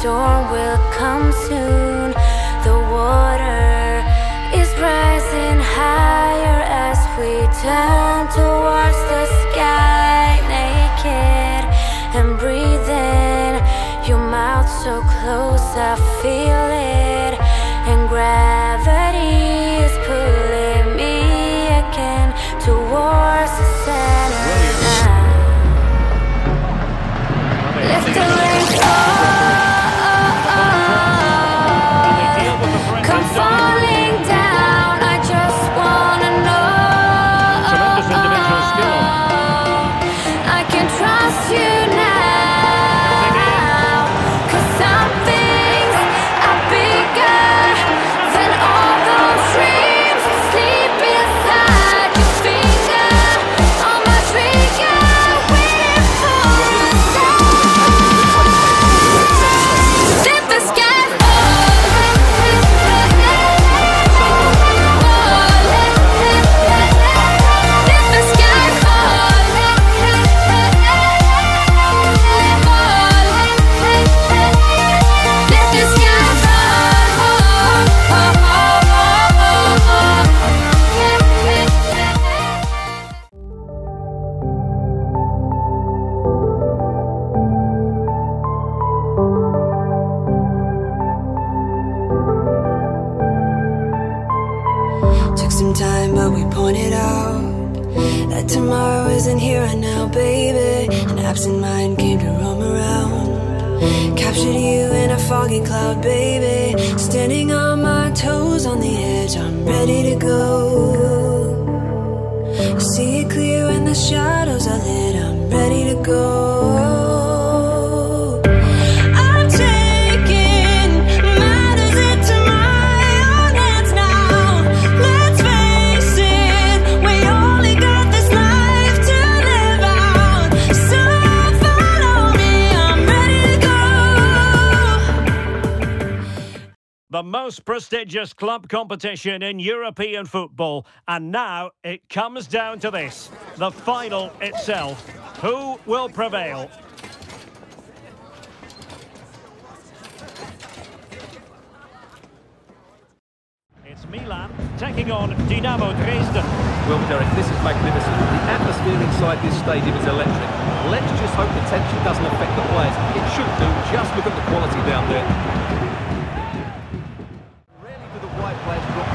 storm will come soon. The water is rising higher as we turn towards the sky, naked and breathing. Your mouth so close, I feel tomorrow isn't here right now, baby. An absent mind came to roam around. Captured you in a foggy cloud, baby. Standing on my toes on the edge, I'm ready to go. See it clear when the shadows are lit, I'm ready to go. Most prestigious club competition in European football. And now it comes down to this the final itself. Who will prevail? It's Milan taking on Dynamo Dresden. Well, Derek, this is magnificent. The atmosphere inside this stadium is electric. Let's just hope the tension doesn't affect the players. It should do. Just look at the quality down there.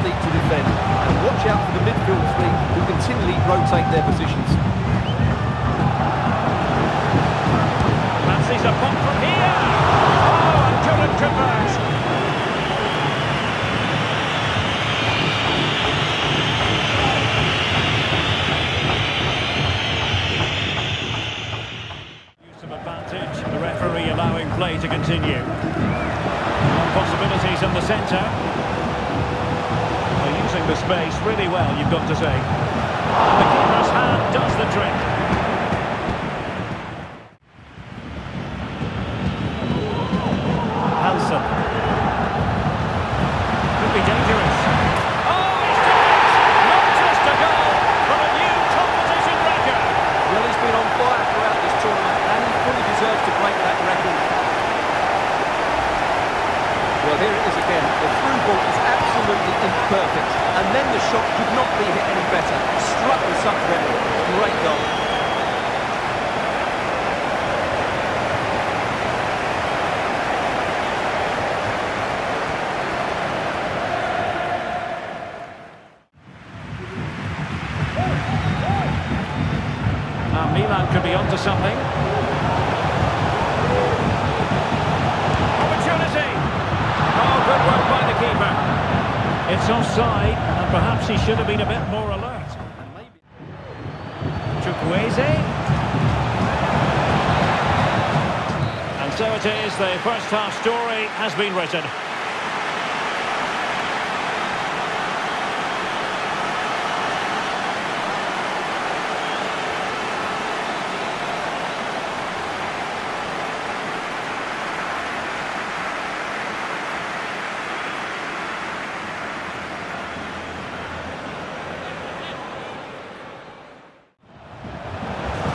Players to defend. And watch out for the midfield three who continually rotate their positions. Fancies a pop from here. Oh, and couldn't convert. Play to continue. Possibilities in the centre. Space really well, you've got to say. And the keeper's hand does the trick. Hansen. Could be dangerous. Oh, he's done it! Not just a goal, but a new competition record. Well, he's been on fire throughout this tournament and he fully deserves to break that record. Well, here it is again. The through ball is imperfect. And then the shot could not be hit any better. Struck with such rhythm. Great goal. Now Milan could be onto something. Opportunity! Oh, good work by the keeper. It's offside, and perhaps he should have been a bit more alert. Chukwueze. And so it is, the first half story has been written.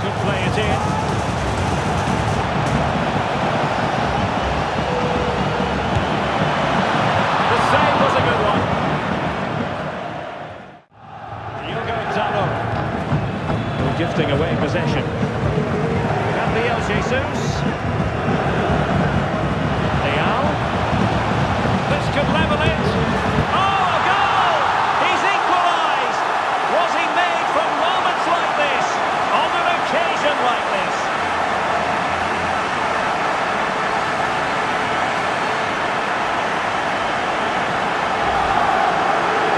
Could play it in. gifting away possession. Gabriel Jesus. Leal. This could level it. Oh, a goal! He's equalised! Was he made for moments like this? On an occasion like this?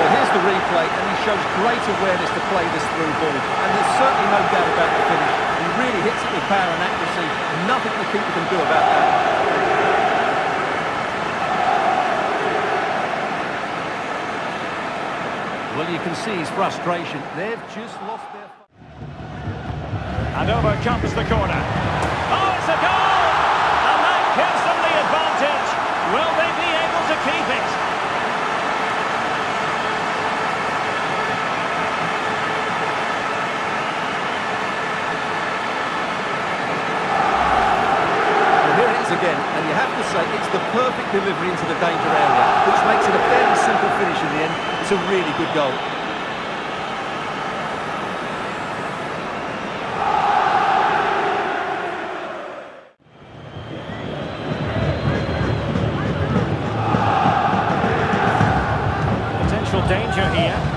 Well, here's the replay, and he shows great awareness to play this through ball. And there's certainly no doubt about the finish. He really hits it with power and accuracy. Nothing the keeper can do about that. Well, you can see his frustration. They've just lost their... And over comes the corner. Oh, it's a goal! And that gives them the advantage. Will they be able to keep it? Well, here it is again, and you have to say it's the perfect delivery into the danger area, which makes it a fairly simple finish in the end. It's a really good goal. Potential danger here.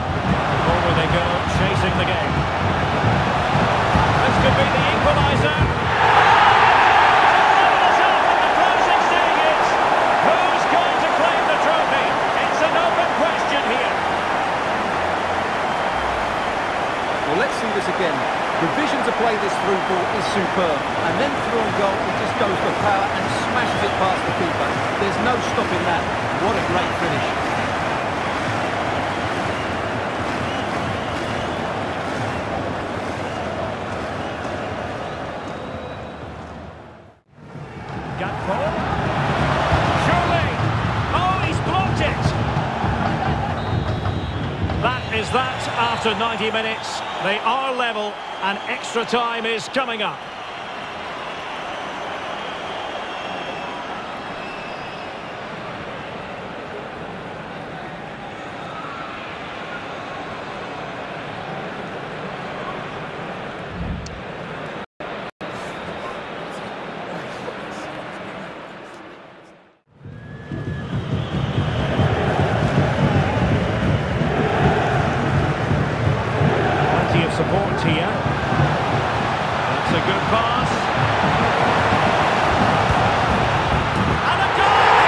After 90 minutes. They are level and extra time is coming up. Plenty of support here. That's a good pass. And a goal!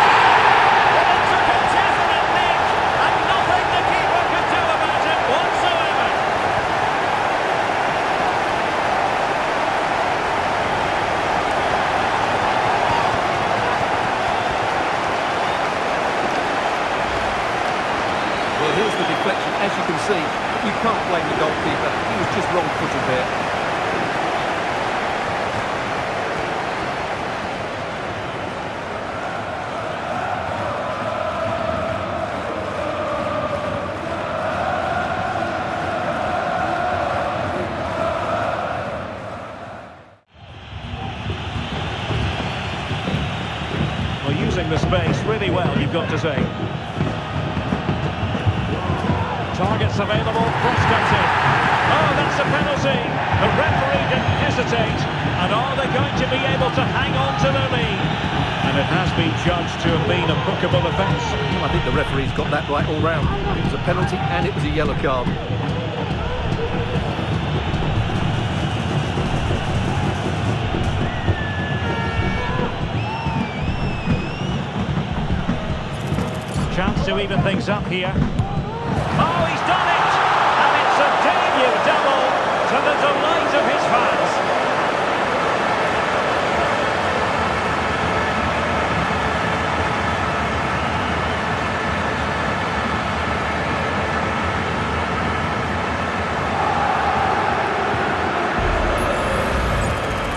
Well, it took a definite nick, and nothing the keeper could do about it whatsoever. The deflection. As you can see, you can't blame the goalkeeper. He was just wrong-footed there. Targets available, cross-cuts in. Oh, that's a penalty. The referee didn't hesitate. And are they going to be able to hang on to their lead? And it has been judged to have been a bookable offence. I think the referee's got that right all round. It was a penalty and it was a yellow card. Chance to even things up here. Oh, he's done it! And it's a debut double to the delight of his fans.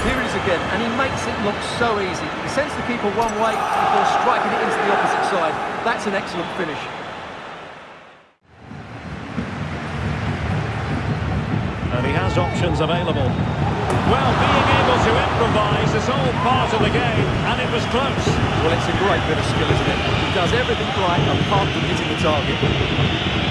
Here it is again, and he makes it look so easy. He sends the keeper one way before striking it into the opposite side. That's an excellent finish. And he has options available. Well, being able to improvise is all part of the game, and it was close. Well, it's a great bit of skill, isn't it? He does everything right apart from hitting the target.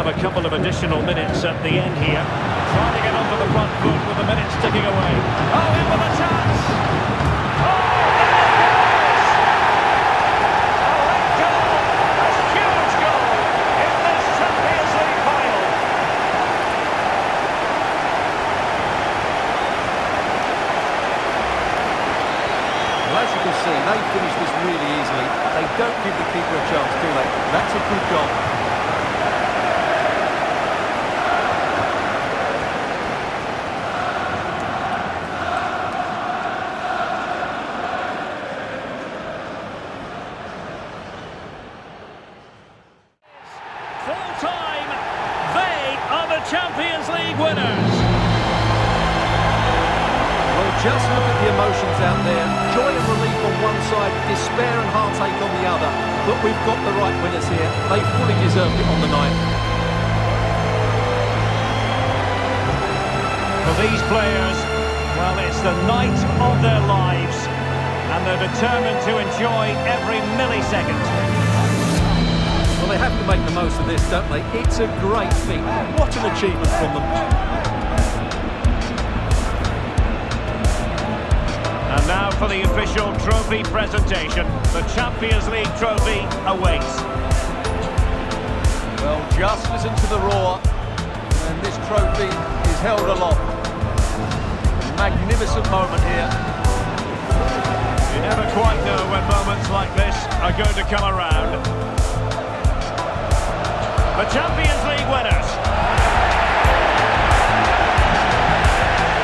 Of additional minutes at the end here. Trying to get onto the front foot with the minutes ticking away. Oh, in with a chance! Oh, there it goes! A late goal! A huge goal in this Champions League final! Well, as you can see, they finish this really easily. They don't give the keeper a chance, do they? That's a good goal. Full time, they are the Champions League winners! Well, just look at the emotions out there. Joy and relief on one side, despair and heartache on the other. But we've got the right winners here. They fully deserved it on the night. For these players, well, it's the night of their lives, and they're determined to enjoy every millisecond. Well, they have to make the most of this, don't they? It's a great feat. What an achievement from them. And now for the official trophy presentation. The Champions League trophy awaits. Well, just listen to the roar. And this trophy is held aloft. Magnificent moment here. You never quite know when moments like this are going to come around. The Champions League winners.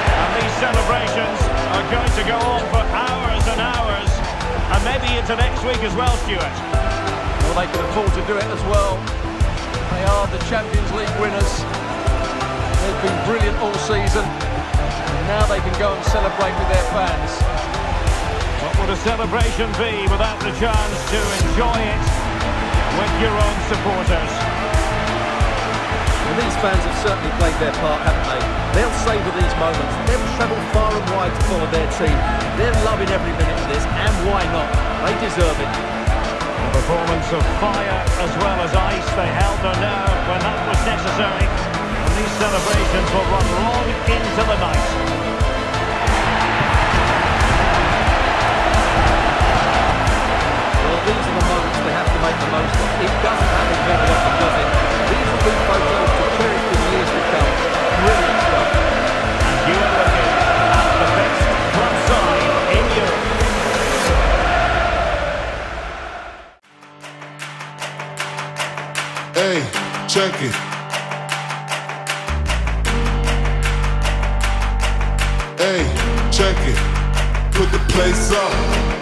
And these celebrations are going to go on for hours and hours, and maybe into next week as well, Stuart. Well, they can afford to do it as well. They are the Champions League winners. They've been brilliant all season. And now they can go and celebrate with their fans. What would a celebration be without the chance to enjoy it with your own supporters? Fans have certainly played their part, haven't they? They'll savour these moments. They'll travel far and wide to follow their team. They're loving every minute of this, and why not? They deserve it. A performance of fire as well as ice. They held their nerve when that was necessary. And these celebrations will run long into the night. Well, these are the moments they have to make the most of. It doesn't happen very often, does it? Be photos to years to come. Brilliant stuff. And you are looking at the best club side in Europe. Hey, check it. Hey, check it. Put the place up.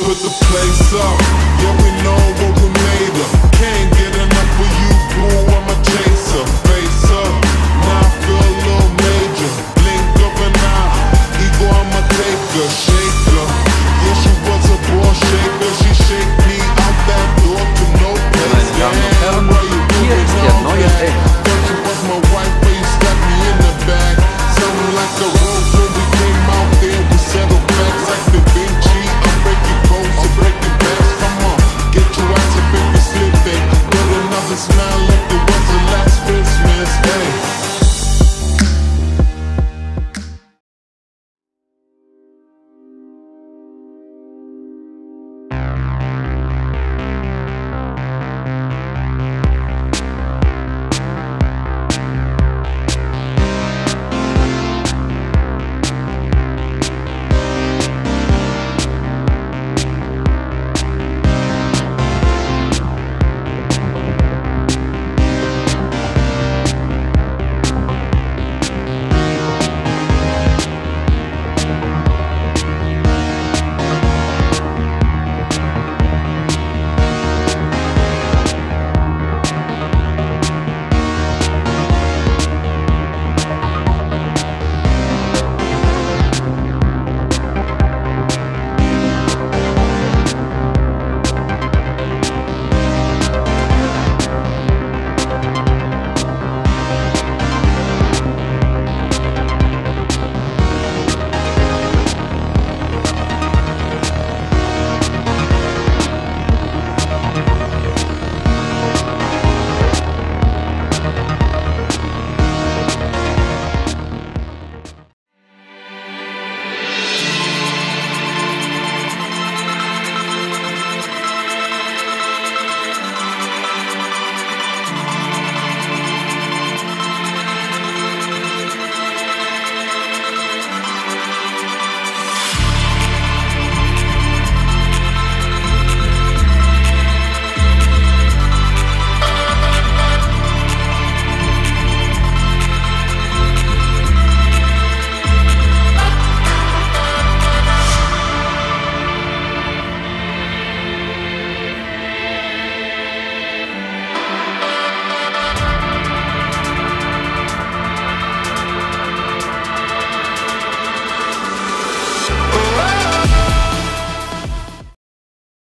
put the place up. Yeah, we know what we made of. Can't get enough you, boo, I'm a chaser. Face up, now I feel a little major. Ego, I'm a taker, shaker. Yeah, she was a ball shaker, she shake me out that door to no place.